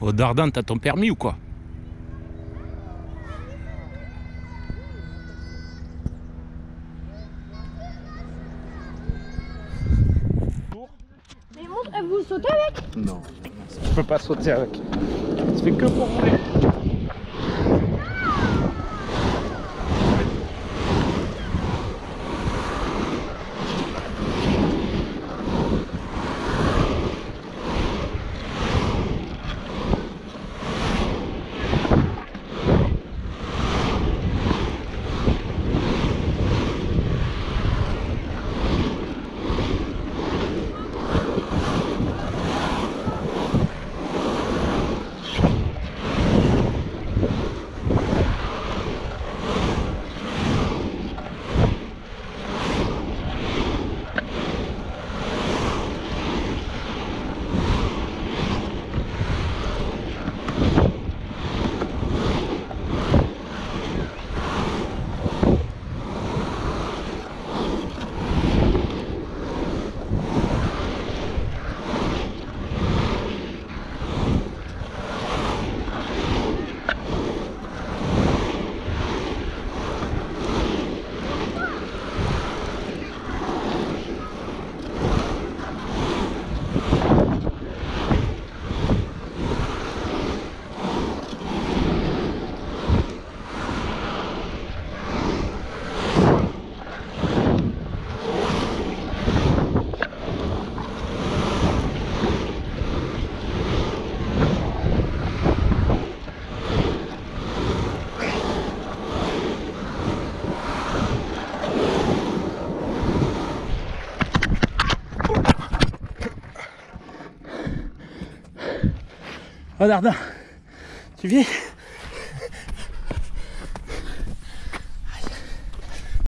Au Dardin, t'as ton permis ou quoi Mais montre, vous sautez avec? Non, tu peux pas sauter avec. Ça fait que pour rouler. Oh Dardin, tu viens